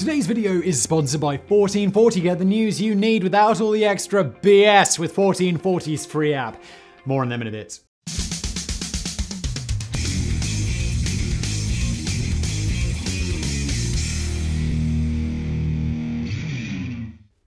Today's video is sponsored by 1440. Get the news you need without all the extra BS with 1440's free app. More on them in a bit.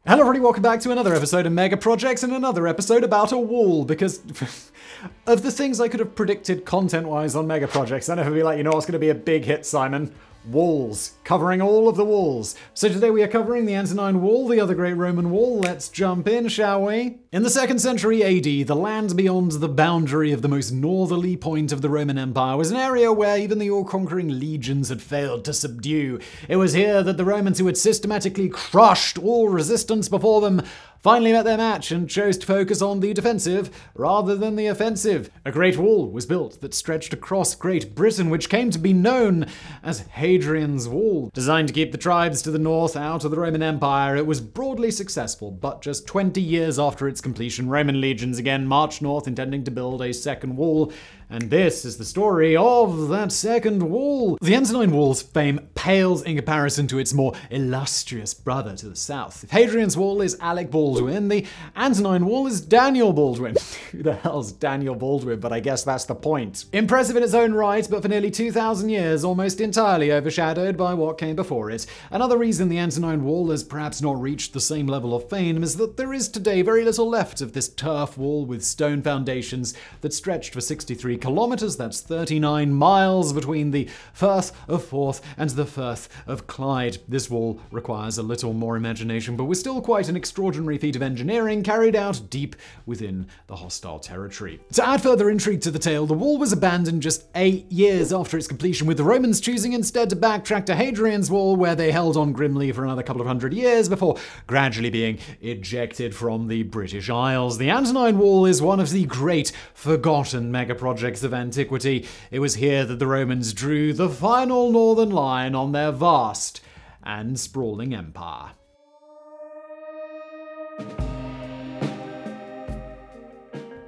Hello everybody, welcome back to another episode of Mega Projects and another episode about a wall, because of the things I could have predicted content-wise on Mega Projects, I'd never be like, you know what's going to be a big hit, Simon? Walls, covering all of the walls. So today we are covering the Antonine Wall, the other great Roman wall. Let's jump in, shall we? In the 2nd century AD, the land beyond the boundary of the most northerly point of the Roman Empire was an area where even the all-conquering legions had failed to subdue. It was here that the Romans who had systematically crushed all resistance before them finally met their match and chose to focus on the defensive rather than the offensive. A great wall was built that stretched across Great Britain, which came to be known as Hadrian's Wall. Designed to keep the tribes to the north out of the Roman Empire, it was broadly successful, but just 20 years after its completion, Roman legions again marched north intending to build a second wall and this is the story of that second wall. The Antonine Wall's fame pales in comparison to its more illustrious brother to the south. If Hadrian's Wall is Alec Baldwin, the Antonine Wall is Daniel Baldwin. Who the hell's Daniel Baldwin? But I guess that's the point. Impressive in its own right, but for nearly 2,000 years, almost entirely overshadowed by what came before it. Another reason the Antonine Wall has perhaps not reached the same level of fame is that there is today very little left of this turf wall with stone foundations that stretched for 63 kilometers, that's 39 miles between the Firth of Forth and the Firth of Clyde. This wall requires a little more imagination, but was still quite an extraordinary feat of engineering carried out deep within the hostile territory. To add further intrigue to the tale, the wall was abandoned just eight years after its completion, with the Romans choosing instead to backtrack to Hadrian's Wall, where they held on grimly for another couple of hundred years before gradually being ejected from the British Isles. The Antonine Wall is one of the great forgotten mega of antiquity. It was here that the Romans drew the final northern line on their vast and sprawling empire.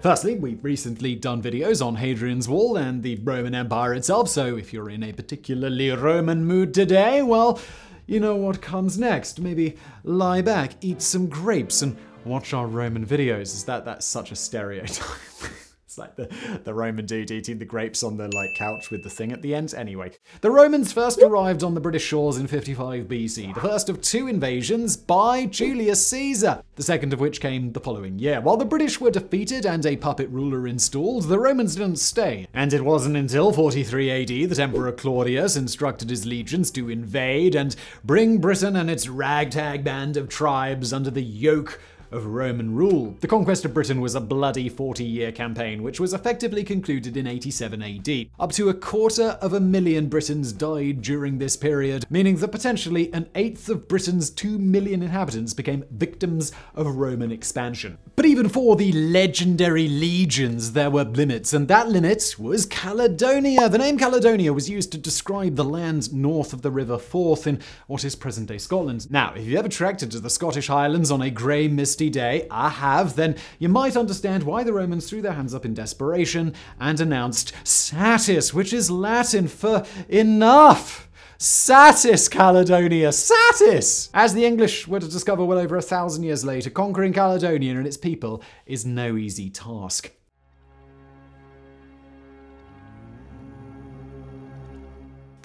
Firstly, we've recently done videos on Hadrian's Wall and the Roman Empire itself, so if you're in a particularly Roman mood today, well, you know what comes next. Maybe lie back, eat some grapes, and watch our Roman videos. Is that that's such a stereotype? It's like the, the Roman dude eating the grapes on the like couch with the thing at the end. Anyway, the Romans first arrived on the British shores in 55 BC, the first of two invasions by Julius Caesar, the second of which came the following year. While the British were defeated and a puppet ruler installed, the Romans didn't stay. And it wasn't until 43 AD that Emperor Claudius instructed his legions to invade and bring Britain and its ragtag band of tribes under the yoke of Roman rule. The conquest of Britain was a bloody 40 year campaign, which was effectively concluded in 87 AD. Up to a quarter of a million Britons died during this period, meaning that potentially an eighth of Britain's 2 million inhabitants became victims of Roman expansion. But even for the legendary legions, there were limits, and that limit was Caledonia. The name Caledonia was used to describe the land north of the River Forth in what is present day Scotland. Now, if you've ever trekked into the Scottish Highlands on a grey, misty day, I have, then you might understand why the Romans threw their hands up in desperation and announced satis, which is Latin for enough. Satis, Caledonia, satis! As the English were to discover well over a thousand years later, conquering Caledonia and its people is no easy task.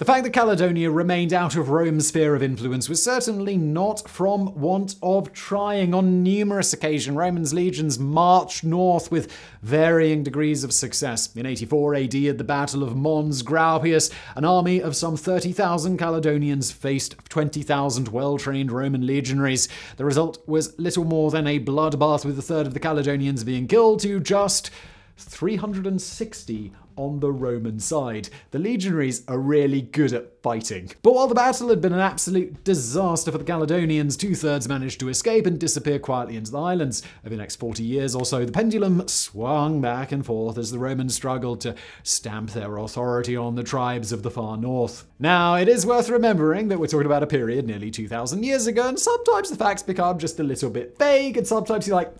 The fact that Caledonia remained out of Rome's sphere of influence was certainly not from want of trying. On numerous occasions, Roman's legions marched north with varying degrees of success. In 84 AD, at the Battle of Mons Graupius, an army of some 30,000 Caledonians faced 20,000 well trained Roman legionaries. The result was little more than a bloodbath, with a third of the Caledonians being killed to just 360 on the Roman side. The legionaries are really good at fighting. But while the battle had been an absolute disaster for the Caledonians, two thirds managed to escape and disappear quietly into the islands. Over the next 40 years or so, the pendulum swung back and forth as the Romans struggled to stamp their authority on the tribes of the far north. Now, it is worth remembering that we're talking about a period nearly 2,000 years ago, and sometimes the facts become just a little bit vague, and sometimes you're like,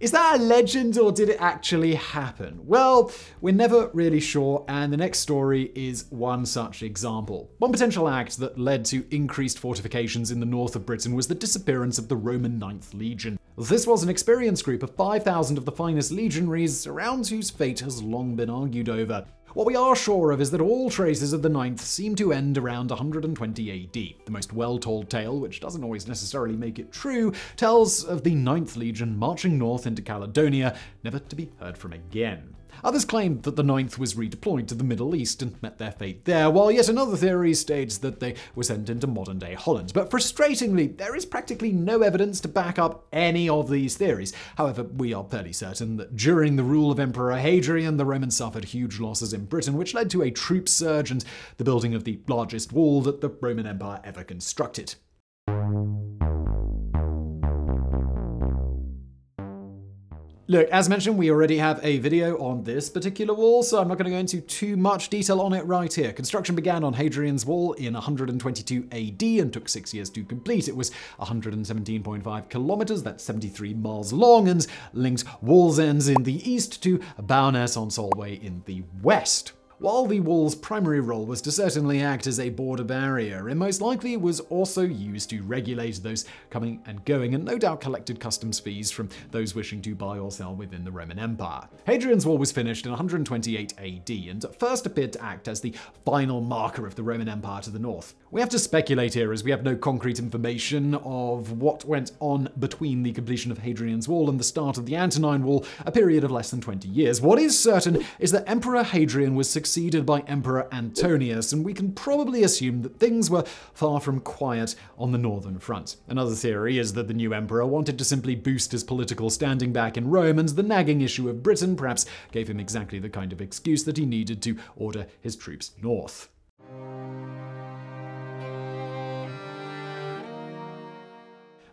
Is that a legend or did it actually happen? Well, we're never really sure, and the next story is one such example. One potential act that led to increased fortifications in the north of Britain was the disappearance of the Roman Ninth Legion. This was an experienced group of 5,000 of the finest legionaries, around whose fate has long been argued over. What we are sure of is that all traces of the Ninth seem to end around 120 AD. The most well told tale, which doesn't always necessarily make it true, tells of the Ninth Legion marching north into Caledonia, never to be heard from again. Others claim that the Ninth was redeployed to the Middle East and met their fate there, while yet another theory states that they were sent into modern day Holland. But frustratingly, there is practically no evidence to back up any of these theories. However, we are fairly certain that during the rule of Emperor Hadrian, the Romans suffered huge losses in Britain, which led to a troop surge and the building of the largest wall that the Roman Empire ever constructed. Look, as mentioned, we already have a video on this particular wall, so I'm not going to go into too much detail on it right here. Construction began on Hadrian's Wall in 122 AD and took six years to complete. It was 117.5 kilometers, that's 73 miles long, and linked Wallsends in the east to Bowness on Solway in the west. While the wall's primary role was to certainly act as a border barrier, it most likely was also used to regulate those coming and going, and no doubt collected customs fees from those wishing to buy or sell within the Roman Empire. Hadrian's Wall was finished in 128 AD, and first appeared to act as the final marker of the Roman Empire to the north. We have to speculate here as we have no concrete information of what went on between the completion of Hadrian's Wall and the start of the Antonine Wall, a period of less than 20 years. What is certain is that Emperor Hadrian was succeeded by Emperor Antonius, and we can probably assume that things were far from quiet on the northern front. Another theory is that the new emperor wanted to simply boost his political standing back in Rome, and the nagging issue of Britain perhaps gave him exactly the kind of excuse that he needed to order his troops north.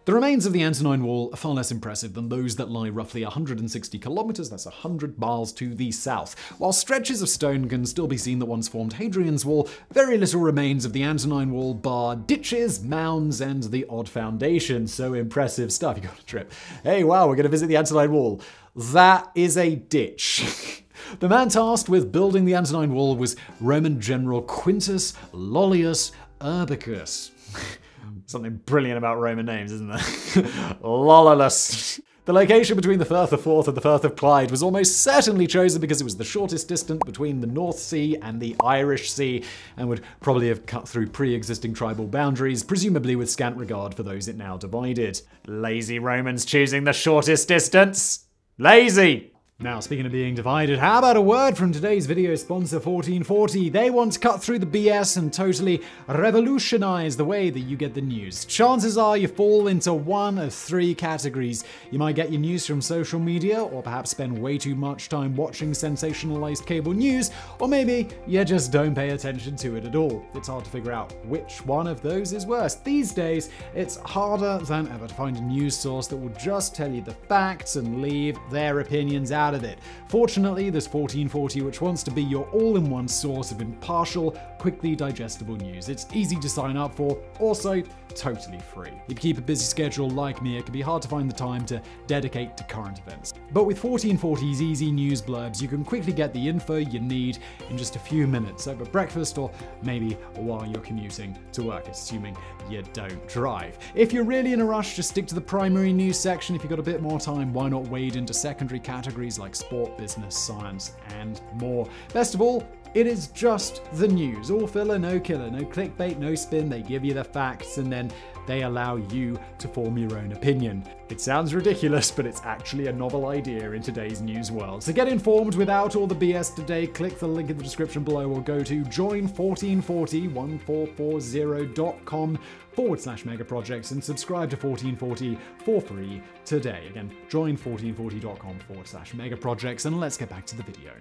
The remains of the Antonine Wall are far less impressive than those that lie roughly 160 kilometers, that's 100 miles to the south. While stretches of stone can still be seen that once formed Hadrian's Wall, very little remains of the Antonine Wall bar ditches, mounds, and the odd foundation. So impressive stuff. You got a trip. Hey, wow, we're going to visit the Antonine Wall. That is a ditch. The man tasked with building the Antonine Wall was Roman general Quintus Lollius Urbicus. Something brilliant about Roman names, isn't there? Lololus. The location between the Firth of Forth and the Firth of Clyde was almost certainly chosen because it was the shortest distance between the North Sea and the Irish Sea, and would probably have cut through pre existing tribal boundaries, presumably with scant regard for those it now divided. Lazy Romans choosing the shortest distance. Lazy! Now, speaking of being divided, how about a word from today's video sponsor 1440? They want to cut through the BS and totally revolutionize the way that you get the news. Chances are you fall into one of three categories. You might get your news from social media, or perhaps spend way too much time watching sensationalized cable news, or maybe you just don't pay attention to it at all. It's hard to figure out which one of those is worse. These days, it's harder than ever to find a news source that will just tell you the facts and leave their opinions out out of it. Fortunately, there's 1440, which wants to be your all in one source of impartial, quickly digestible news. It's easy to sign up for, also totally free. If you keep a busy schedule like me, it can be hard to find the time to dedicate to current events. But with 1440's easy news blurbs, you can quickly get the info you need in just a few minutes over breakfast or maybe while you're commuting to work, assuming you don't drive. If you're really in a rush, just stick to the primary news section. If you've got a bit more time, why not wade into secondary categories like sport, business, science, and more? Best of all, it is just the news. All filler, no killer, no clickbait, no spin. They give you the facts and then they allow you to form your own opinion. It sounds ridiculous, but it's actually a novel idea in today's news world. So get informed without all the BS today, click the link in the description below or go to join14401440.com forward slash mega projects and subscribe to 1440 for free today. Again, join1440.com forward slash mega projects and let's get back to the video.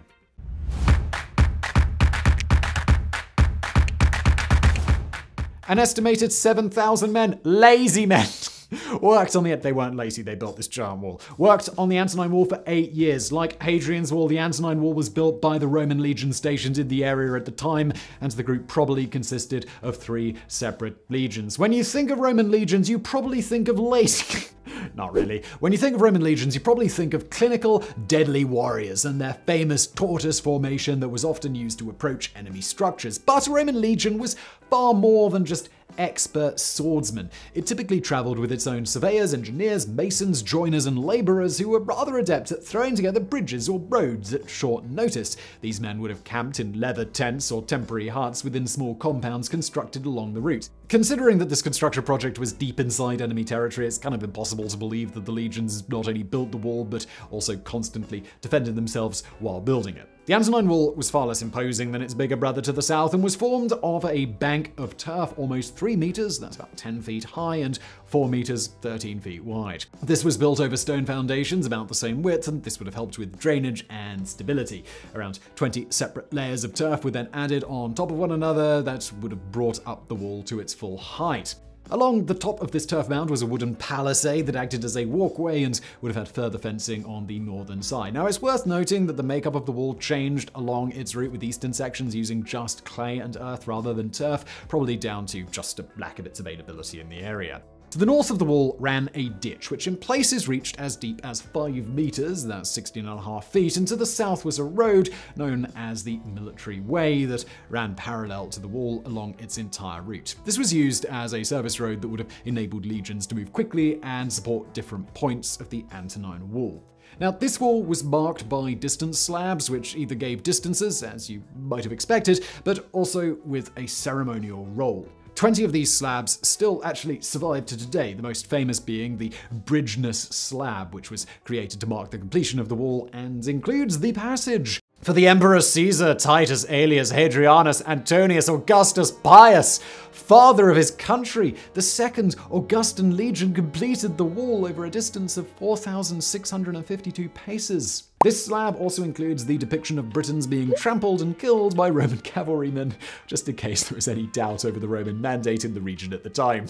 An estimated 7,000 men, lazy men, worked on the. They weren't lazy, they built this giant wall. Worked on the Antonine Wall for eight years. Like Hadrian's Wall, the Antonine Wall was built by the Roman legion stationed in the area at the time, and the group probably consisted of three separate legions. When you think of Roman legions, you probably think of lazy. Not really. When you think of Roman legions, you probably think of clinical, deadly warriors and their famous tortoise formation that was often used to approach enemy structures. But a Roman legion was far more than just expert swordsmen. It typically traveled with its own surveyors, engineers, masons, joiners, and laborers who were rather adept at throwing together bridges or roads at short notice. These men would have camped in leather tents or temporary huts within small compounds constructed along the route. Considering that this construction project was deep inside enemy territory, it's kind of impossible to believe that the legions not only built the wall, but also constantly defended themselves while building it. The Antonine Wall was far less imposing than its bigger brother to the south and was formed of a bank of turf almost 3 meters, that's about 10 feet high, and 4 meters, 13 feet wide. This was built over stone foundations about the same width, and this would have helped with drainage and stability. Around 20 separate layers of turf were then added on top of one another that would have brought up the wall to its full height. Along the top of this turf mound was a wooden palisade that acted as a walkway and would have had further fencing on the northern side. Now, it's worth noting that the makeup of the wall changed along its route with eastern sections using just clay and earth rather than turf, probably down to just a lack of its availability in the area. To the north of the wall ran a ditch, which in places reached as deep as 5 meters, that's 16 and a half feet, and to the south was a road known as the Military Way that ran parallel to the wall along its entire route. This was used as a service road that would have enabled legions to move quickly and support different points of the Antonine Wall. Now, this wall was marked by distance slabs, which either gave distances, as you might have expected, but also with a ceremonial role. 20 of these slabs still actually survive to today, the most famous being the Bridgeness slab, which was created to mark the completion of the wall and includes the passage. For the Emperor Caesar, Titus, Aelius, Hadrianus, Antonius, Augustus, Pius, father of his country, the Second Augustan Legion completed the wall over a distance of 4,652 paces. This slab also includes the depiction of Britons being trampled and killed by Roman cavalrymen, just in case there was any doubt over the Roman mandate in the region at the time.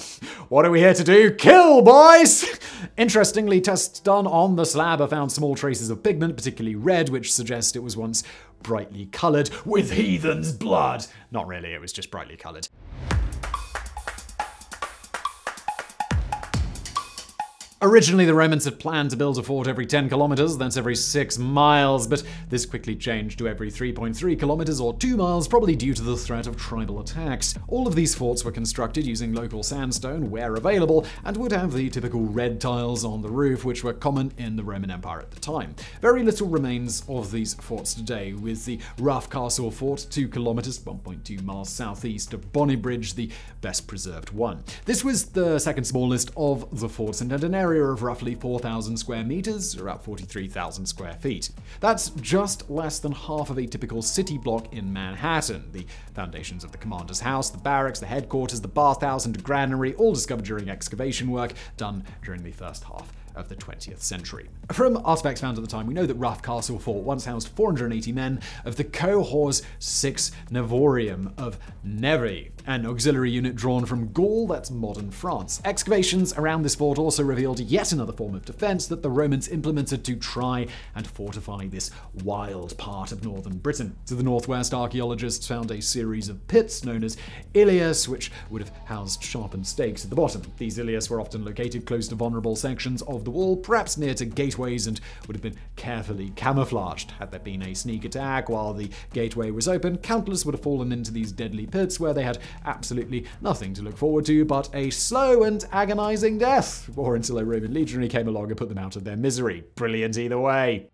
What are we here to do? Kill, boys! Interestingly, tests done on the slab have found small traces of pigment, particularly red, which suggests it was once brightly coloured with heathen's blood. Not really, it was just brightly coloured. Originally, the Romans had planned to build a fort every 10 kilometers, that's every 6 miles, but this quickly changed to every 3.3 kilometers or 2 miles, probably due to the threat of tribal attacks. All of these forts were constructed using local sandstone where available, and would have the typical red tiles on the roof, which were common in the Roman Empire at the time. Very little remains of these forts today, with the Rough Castle Fort 2 kilometers, 1.2 miles southeast of Bonnybridge, the best preserved one. This was the second smallest of the forts and had an area area of roughly 4,000 square meters, or about 43,000 square feet. That's just less than half of a typical city block in Manhattan. The foundations of the commander's house, the barracks, the headquarters, the bathhouse, and granary all discovered during excavation work done during the first half of the 20th century. From artifacts found at the time, we know that Rough Castle Fort once housed 480 men of the Cohors 6 Nerviorum of Nevers, an auxiliary unit drawn from Gaul, that's modern France. Excavations around this fort also revealed yet another form of defense that the Romans implemented to try and fortify this wild part of northern Britain. To the northwest, archaeologists found a series of pits known as lilia, which would have housed sharpened stakes at the bottom. These lilia were often located close to vulnerable sections of the wall, perhaps near to gateways, and would have been carefully camouflaged. Had there been a sneak attack while the gateway was open, countless would have fallen into these deadly pits where they had absolutely nothing to look forward to but a slow and agonizing death, or until a Roman legionary came along and put them out of their misery. Brilliant either way.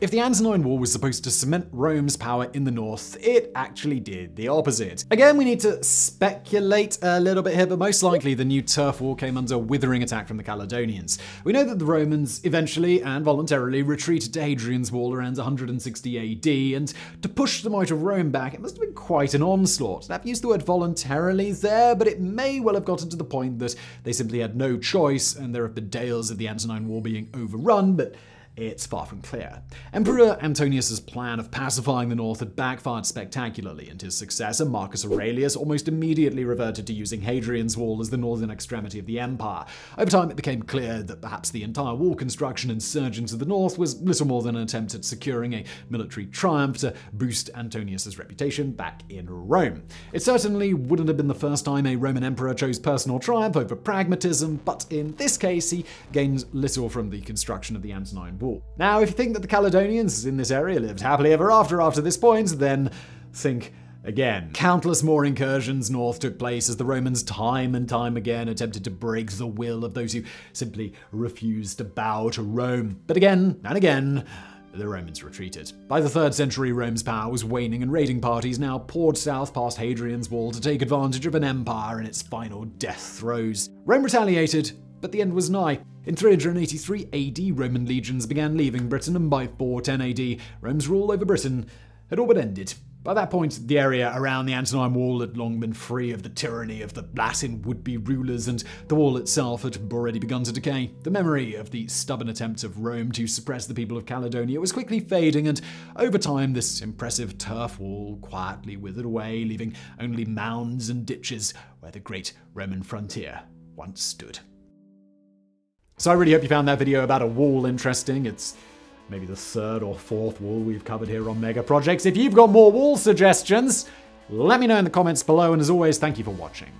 If the Antonine Wall was supposed to cement Rome's power in the north, it actually did the opposite. Again, we need to speculate a little bit here, but most likely the new turf war came under withering attack from the Caledonians. We know that the Romans eventually and voluntarily retreated to Hadrian's Wall around 160 AD, and to push the might of Rome back, it must have been quite an onslaught. I've used the word voluntarily there, but it may well have gotten to the point that they simply had no choice, and there have been tales of the Antonine Wall being overrun, but it's far from clear. Emperor Antonius's plan of pacifying the north had backfired spectacularly, and his successor, Marcus Aurelius, almost immediately reverted to using Hadrian's Wall as the northern extremity of the empire. Over time, it became clear that perhaps the entire wall construction and surging to the north was little more than an attempt at securing a military triumph to boost Antonius's reputation back in Rome. It certainly wouldn't have been the first time a Roman emperor chose personal triumph over pragmatism, but in this case, he gained little from the construction of the Antonine Now, if you think that the Caledonians in this area lived happily ever after after this point, then think Again, countless more incursions north took place as the Romans time and time again attempted to break the will of those who simply refused to bow to Rome. But again and again, the Romans retreated. By the 3rd century, Rome's power was waning, and raiding parties now poured south past Hadrian's Wall to take advantage of an empire in its final death throes. Rome retaliated, but the end was nigh. In 383 AD, Roman legions began leaving Britain, and by 410 AD, Rome's rule over Britain had all but ended. By that point, the area around the Antonine Wall had long been free of the tyranny of the Latin would be rulers, and the wall itself had already begun to decay. The memory of the stubborn attempt of Rome to suppress the people of Caledonia was quickly fading, and over time, this impressive turf wall quietly withered away, leaving only mounds and ditches where the great Roman frontier once stood. So I really hope you found that video about a wall interesting. It's maybe the third or fourth wall we've covered here on Mega Projects. If you've got more wall suggestions, let me know in the comments below, and as always, thank you for watching.